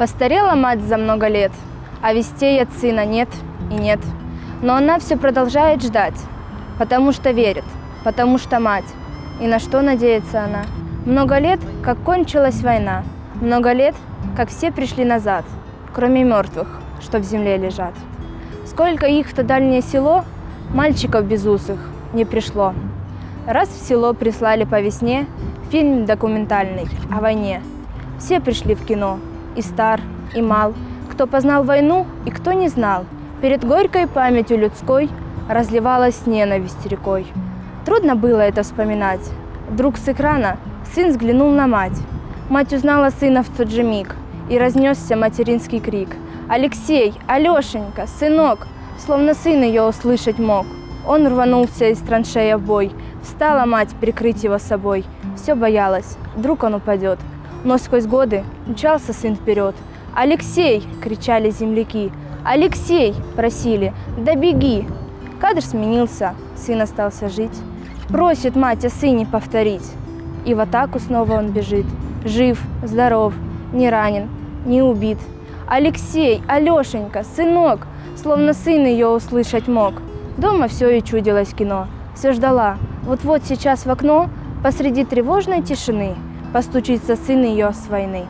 Постарела мать за много лет, а вестей от сына нет и нет. Но она все продолжает ждать, потому что верит, потому что мать. И на что надеется она? Много лет, как кончилась война, много лет, как все пришли назад, кроме мертвых, что в земле лежат. Сколько их в то дальнее село, мальчиков безусых, не пришло. Раз в село прислали по весне фильм документальный о войне. Все пришли в кино, и стар, и мал, кто познал войну и кто не знал. Перед горькой памятью людской разливалась ненависть рекой. Трудно было это вспоминать. Вдруг с экрана сын взглянул на мать. Мать узнала сына в тот же миг, и разнесся материнский крик. «Алексей! Алешенька! Сынок!» Словно сын ее услышать мог. Он рванулся из траншея в бой. Встала мать прикрыть его собой. Все боялась, вдруг он упадет. Но сквозь годы мчался сын вперед. «Алексей!» – кричали земляки. «Алексей!» – просили. «Да беги!» Кадр сменился, сын остался жить. Просит мать о сыне повторить. И в атаку снова он бежит. Жив, здоров, не ранен, не убит. «Алексей! Алешенька! Сынок!» Словно сын ее услышать мог. Дома все и чудилось кино. Все ждала. Вот-вот сейчас в окно, посреди тревожной тишины, постучится сын ее с войны.